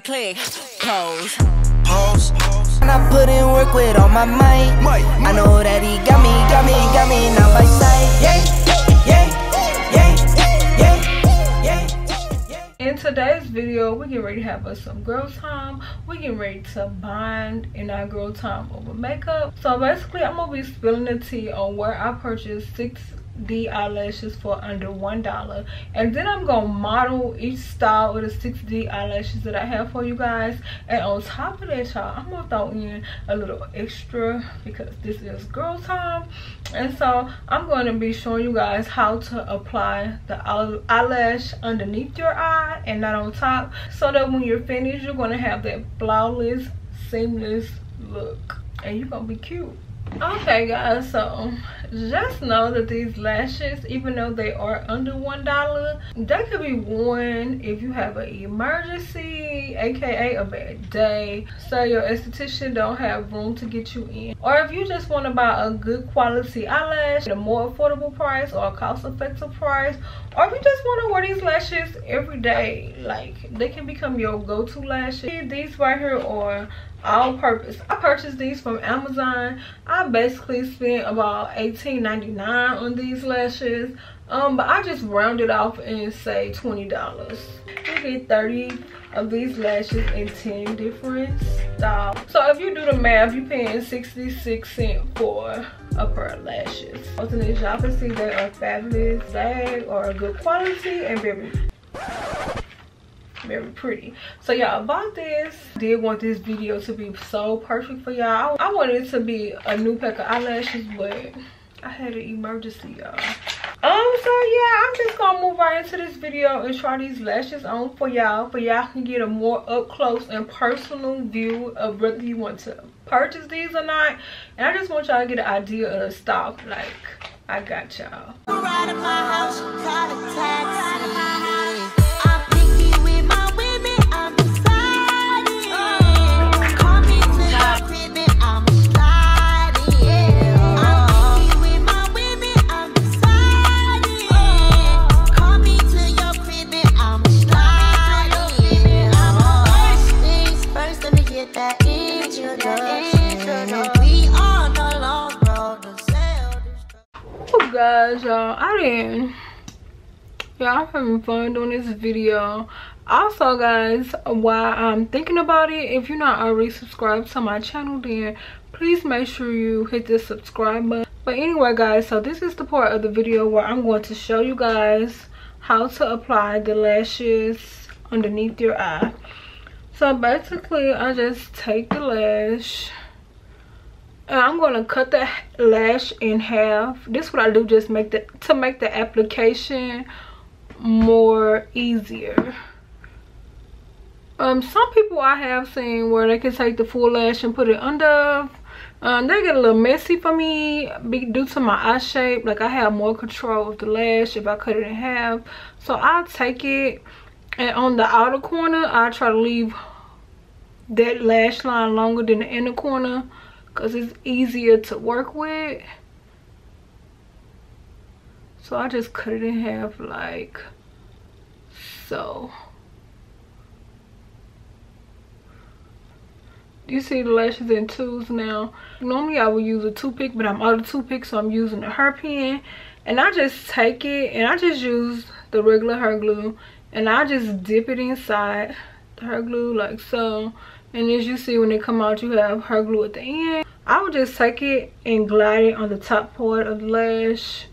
click, pose. Pose. And I put in work with all my might. I know that he got me, got me, got me now by sight. Yeah, yeah, yeah, yeah, yeah. In today's video, we get ready to have us some girl time. We get ready to bond in our girl time over makeup. So basically, I'm gonna be spilling the tea on where I purchased six the eyelashes for under one dollar. And then i'm gonna model each style of the 6d eyelashes that i have for you guys. And on top of that y'all i'm gonna throw in a little extra because this is girl time. And so i'm going to be showing you guys how to apply the eyelash underneath your eye and not on top so that when you're finished you're going to have that flawless seamless look. And you're gonna be cute. Okay guys so just know that these lashes even though they are under one dollar they could be worn if you have an emergency aka a bad day. So your esthetician don't have room to get you in. Or if you just want to buy a good quality eyelash at a more affordable price or a cost-effective price or if you just want to wear these lashes every day like they can become your go-to lashes. These right here are all purpose. I purchased these from amazon. I basically spent about 18.99 on these lashes. Um but i just rounded off and say 20 dollars. You get 30 of these lashes in 10 different styles. So if you do the math you're paying 66 cents for a pair of lashes. Also these y'all can see they are fabulous they are good quality and very very pretty. So y'all bought this. Did want this video to be so perfect for y'all. I wanted it to be a new pack of eyelashes but i had an emergency y'all. Um so yeah i'm just gonna move right into this video and try these lashes on for y'all for y'all can get a more up close and personal view of whether you want to purchase these or not. And i just want y'all to get an idea of the stock like i got y'all guys y'all? I didn't yeah i'm having fun doing this video. Also guys while i'm thinking about it if you're not already subscribed to my channel then please make sure you hit the subscribe button. But anyway guys so this is the part of the video where i'm going to show you guys how to apply the lashes underneath your eye so basically i just take the lash and i'm going to cut the lash in half. This is what i do just make the to make the application more easier. Um some people i have seen where they can take the full lash and put it under. Um they get a little messy for me due to my eye shape. Like i have more control of the lash if i cut it in half. So i'll take it and on the outer corner i try to leave that lash line longer than the inner corner because it's easier to work with. So i just cut it in half like so. You see the lashes in twos now? Normally i would use a toothpick but i'm out of toothpick so i'm using a hairpin and i just take it and i just use the regular hair glue and i just dip it inside the hair glue like so. And as you see when it come out you have hair glue at the end. I would just take it and glide it on the top part of the lash.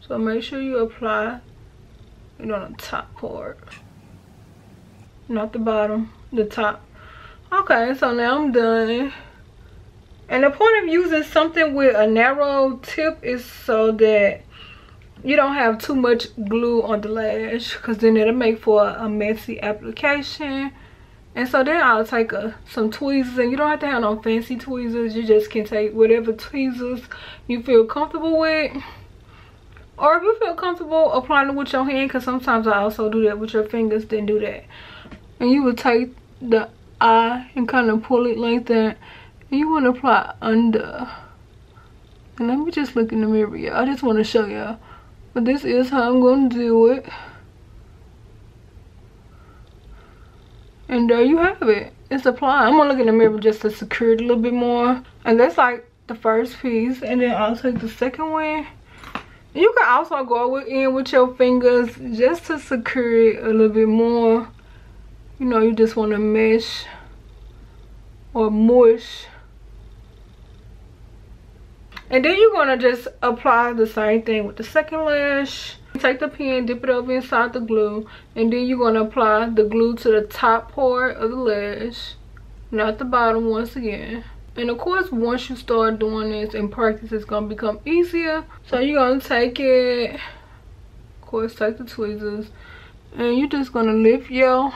So make sure you apply it on the top part not the bottom the top. Okay so now i'm done. And the point of using something with a narrow tip is so that you don't have too much glue on the lash because then it'll make for a, messy application. And so then i'll take a, some tweezers and you don't have to have no fancy tweezers you just can take whatever tweezers you feel comfortable with. Or if you feel comfortable applying it with your hand because sometimes i also do that with your fingers then do that. And you would take the eye and kind of pull it like that and you want to apply under. And let me just look in the mirror y'all. I just want to show y'all but this is how I'm going to do it. and there you have it. It's applied i'm gonna look in the mirror just to secure it a little bit more. And that's like the first piece. And then i'll take the second one. You can also go in with your fingers just to secure it a little bit more. You know you just want to mesh or mush and then you're gonna just apply the same thing with the second lash. Take the pen dip it over inside the glue and then you're gonna apply the glue to the top part of the lash not the bottom once again. And of course once you start doing this in practice it's gonna become easier. So you're gonna take it of course take the tweezers and you're just gonna lift your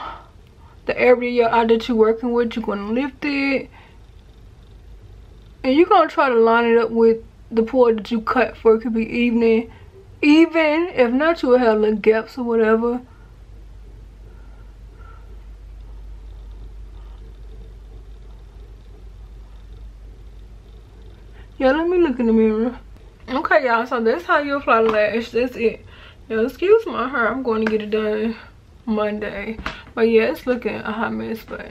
the area your eye that you're working with you're gonna lift it and you're gonna try to line it up with the part that you cut for it could be evening even if not you will have little gaps or whatever. Yeah let me look in the mirror. Okay y'all so that's how you apply the lash that's it. Yeah excuse my hair i'm going to get it done monday. But yeah it's looking a hot mess but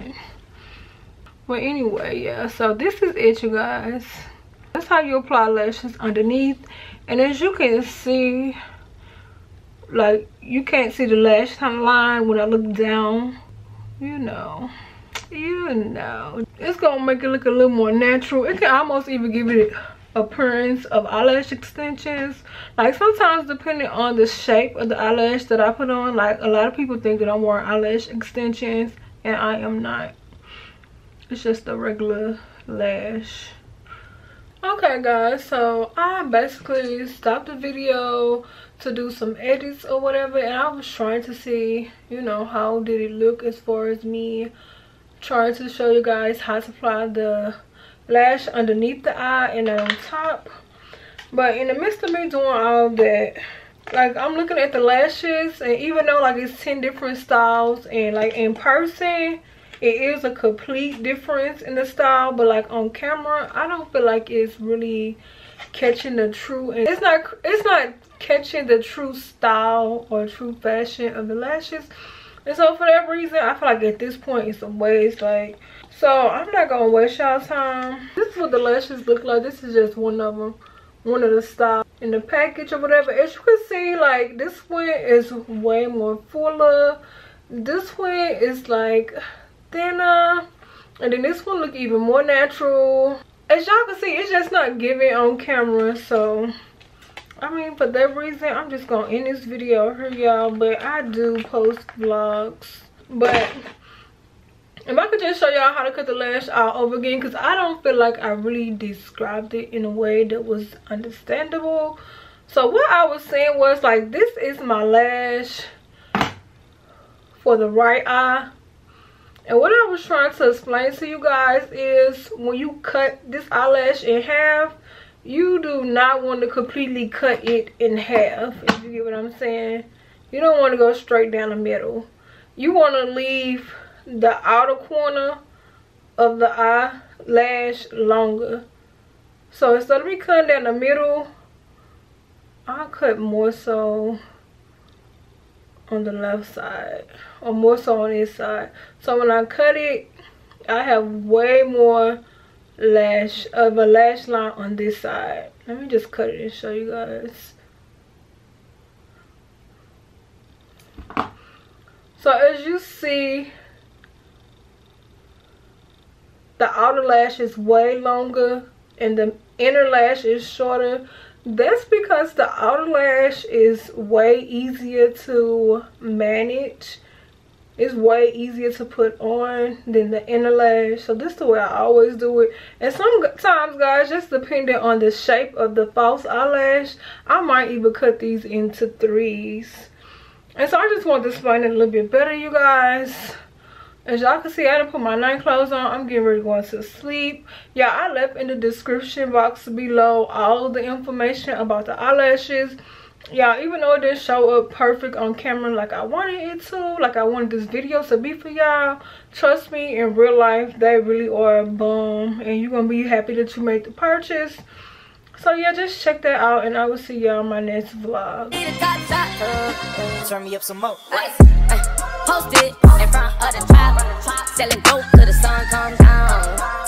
but anyway yeah so this is it you guys. That's how you apply lashes underneath. And as you can see like you can't see the lash line when i look down you know. You know. It's gonna make it look a little more natural. It can almost even give it appearance of eyelash extensions. Like sometimes depending on the shape of the eyelash that i put on like a lot of people think that i'm wearing eyelash extensions and i am not it's just a regular lash. Okay guys so i basically stopped the video to do some edits or whatever and i was trying to see you know how did it look as far as me trying to show you guys how to apply the lash underneath the eye and on top. But in the midst of me doing all that like i'm looking at the lashes and even though like it's 10 different styles and like in person it is a complete difference in the style but like on camera i don't feel like it's really catching the true and it's not it's not catching the true style or true fashion of the lashes. And so for that reason i feel like at this point it's a waste like so i'm not gonna waste y'all time. This is what the lashes look like. This is just one of them one of the styles in the package or whatever. As you can see like this one is way more fuller. This one is like thinner and then this one look even more natural as y'all can see it's just not giving on camera so I mean, for that reason, I'm just gonna end this video here, y'all. But I do post vlogs. But if I could just show y'all how to cut the lash all over again, because I don't feel like I really described it in a way that was understandable. So what I was saying was like, this is my lash for the right eye. And what I was trying to explain to you guys is when you cut this eyelash in half, you do not want to completely cut it in half if you get what i'm saying. You don't want to go straight down the middle. You want to leave the outer corner of the eyelash longer. So instead of me cutting down the middle i'll cut more so on the left side or more so on this side. So when i cut it i have way more lash of a lash line on this side. Let me just cut it and show you guys. So as you see the outer lash is way longer and the inner lash is shorter that's because the outer lash is way easier to manage. It's way easier to put on than the inner lash so this is the way i always do it. And sometimes guys just depending on the shape of the false eyelash i might even cut these into threes. And so i just want to explain it a little bit better you guys as y'all can see i didn't put my night clothes on. I'm getting ready to go to sleep. Yeah i left in the description box below all the information about the eyelashes. Yeah even though it didn't show up perfect on camera like i wanted it to like i wanted this video to be for y'all trust me in real life they really are a bomb and you're gonna be happy that you made the purchase. So yeah just check that out and i will see y'all in my next vlog. Uh, uh, turn me up some more. Post it. in front of the it go till the sun comes down.